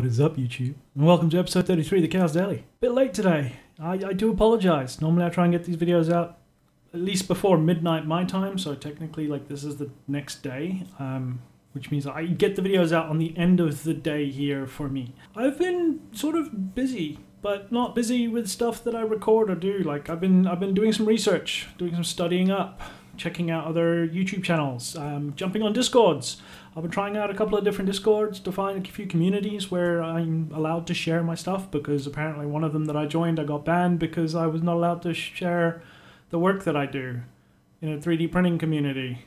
What is up, YouTube? And welcome to episode 33 of the Chaos Daily. Bit late today. I, I do apologize. Normally, I try and get these videos out at least before midnight my time, so technically, like, this is the next day, um, which means I get the videos out on the end of the day here for me. I've been sort of busy, but not busy with stuff that I record or do. Like, I've been I've been doing some research, doing some studying up, checking out other YouTube channels, um, jumping on Discords. I've been trying out a couple of different Discords to find a few communities where I'm allowed to share my stuff because apparently one of them that I joined I got banned because I was not allowed to share the work that I do in a 3D printing community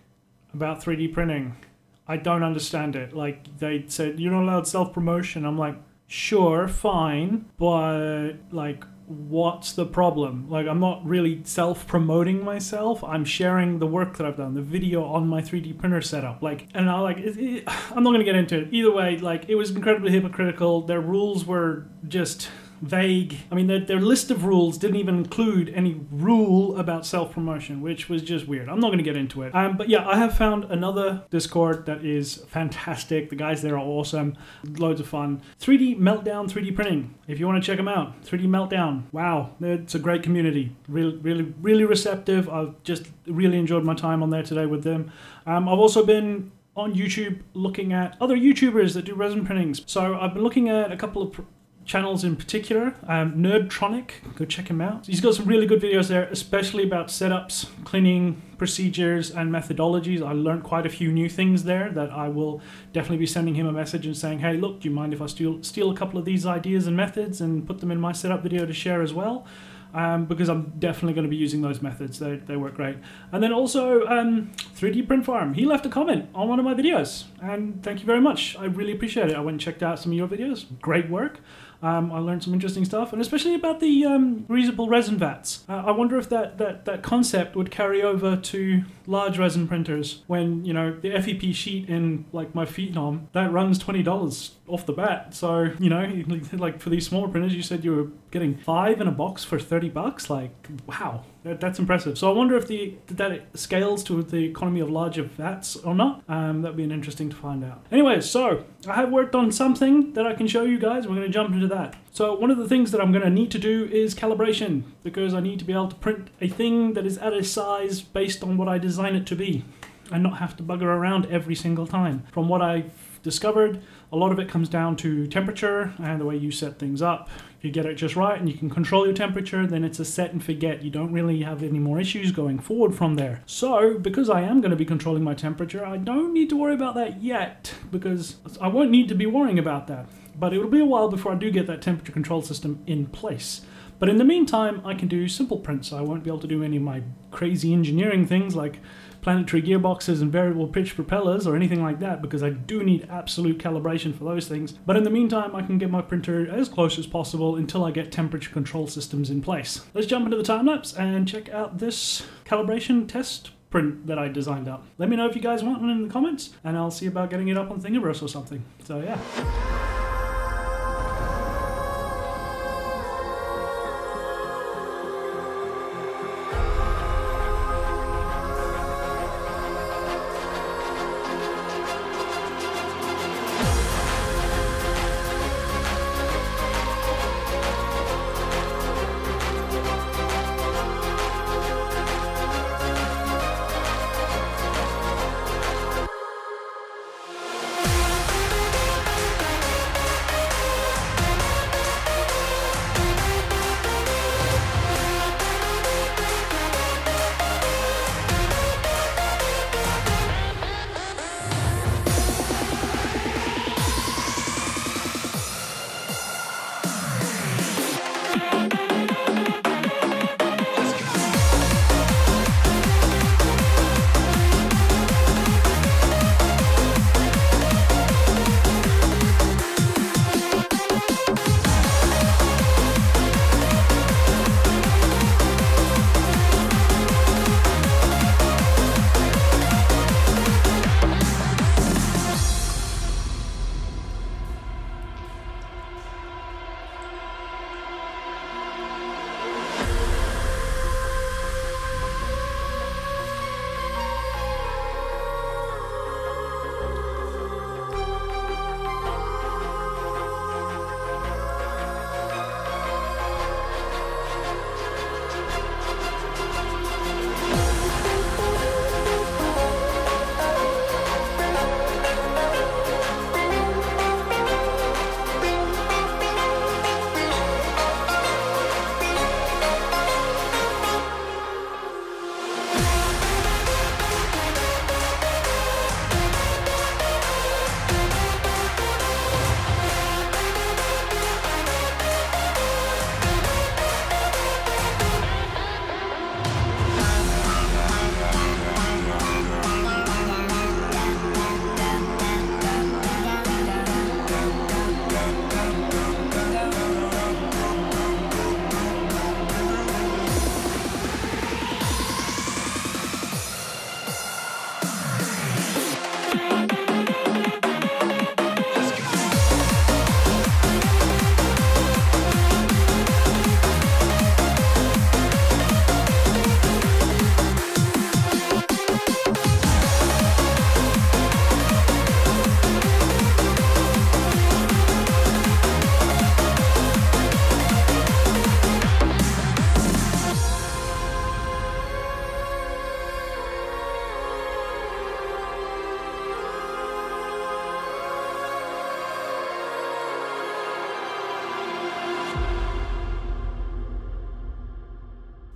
about 3D printing. I don't understand it. Like they said you're not allowed self promotion. I'm like, sure, fine, but like what's the problem? Like, I'm not really self promoting myself. I'm sharing the work that I've done, the video on my 3D printer setup. Like, and I like, it, it, I'm not gonna get into it. Either way, like, it was incredibly hypocritical. Their rules were just vague. I mean, their, their list of rules didn't even include any rule about self promotion, which was just weird. I'm not going to get into it. Um, but yeah, I have found another Discord that is fantastic. The guys there are awesome, loads of fun. 3D Meltdown 3D printing. If you want to check them out, 3D Meltdown. Wow, it's a great community. Really, really, really receptive. I've just really enjoyed my time on there today with them. Um, I've also been on YouTube looking at other YouTubers that do resin printings. So I've been looking at a couple of channels in particular. Um, Nerdtronic, go check him out. He's got some really good videos there, especially about setups, cleaning procedures, and methodologies. I learned quite a few new things there that I will definitely be sending him a message and saying, hey, look, do you mind if I steal, steal a couple of these ideas and methods and put them in my setup video to share as well? Um, because I'm definitely going to be using those methods. They, they work great. And then also um, 3D Print Farm. He left a comment on one of my videos, and thank you very much. I really appreciate it. I went and checked out some of your videos. Great work. Um, I learned some interesting stuff, and especially about the um, reusable resin vats. Uh, I wonder if that, that, that concept would carry over to large resin printers when, you know, the FEP sheet in, like, my Phenom, that runs $20 off the bat. So, you know, like, for these smaller printers, you said you were getting five in a box for 30 bucks. Like, wow, that, that's impressive. So I wonder if the that scales to the economy of larger vats or not. Um, that'd be an interesting to find out. Anyway, so I have worked on something that I can show you guys. We're going to jump into that. So one of the things that I'm going to need to do is calibration because I need to be able to print a thing that is at a size based on what I design it to be and not have to bugger around every single time. From what I've discovered, a lot of it comes down to temperature and the way you set things up. If you get it just right and you can control your temperature, then it's a set and forget. You don't really have any more issues going forward from there. So, because I am going to be controlling my temperature, I don't need to worry about that yet because I won't need to be worrying about that. But it'll be a while before I do get that temperature control system in place. But in the meantime, I can do simple prints. I won't be able to do any of my crazy engineering things like planetary gearboxes and variable pitch propellers or anything like that because I do need absolute calibration for those things. But in the meantime, I can get my printer as close as possible until I get temperature control systems in place. Let's jump into the time lapse and check out this calibration test print that I designed up. Let me know if you guys want one in the comments and I'll see about getting it up on Thingiverse or something. So yeah.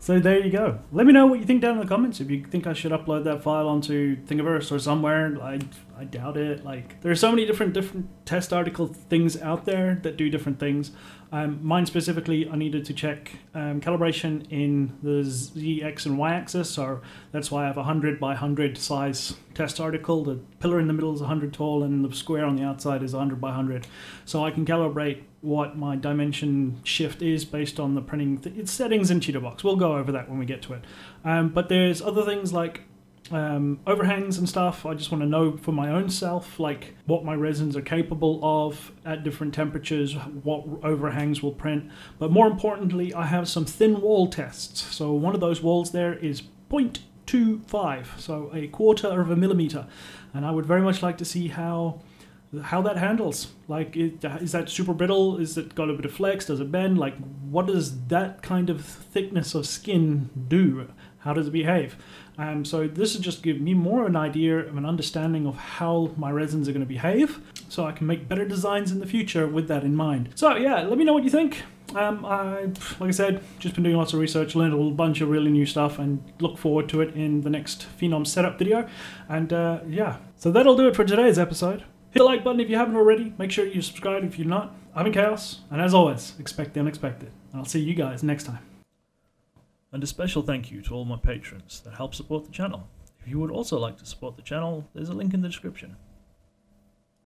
So there you go. Let me know what you think down in the comments. If you think I should upload that file onto Thingiverse or somewhere, I, I doubt it. Like there are so many different different test article things out there that do different things. Um, mine specifically, I needed to check um, calibration in the Z, X, and Y axis, so that's why I have a 100 by 100 size test article. The pillar in the middle is 100 tall, and the square on the outside is 100 by 100. So I can calibrate what my dimension shift is based on the printing th- settings in Box. We'll go over that when we get to it. Um, but there's other things like um, overhangs and stuff. I just want to know for my own self, like what my resins are capable of at different temperatures, what overhangs will print. But more importantly, I have some thin wall tests. So one of those walls there is 0.25, so a quarter of a millimeter, and I would very much like to see how how that handles. Like, is that super brittle? Is it got a bit of flex? Does it bend? Like, what does that kind of thickness of skin do? How does it behave? Um, so this is just give me more of an idea of an understanding of how my resins are going to behave, so I can make better designs in the future with that in mind. So yeah, let me know what you think. Um, I, like I said, just been doing lots of research, learned a whole bunch of really new stuff, and look forward to it in the next Phenom setup video. And uh, yeah, so that'll do it for today's episode. Hit the like button if you haven't already. Make sure you subscribe if you're not. I'm in chaos, and as always, expect the unexpected. I'll see you guys next time. And a special thank you to all my patrons that help support the channel. If you would also like to support the channel, there's a link in the description.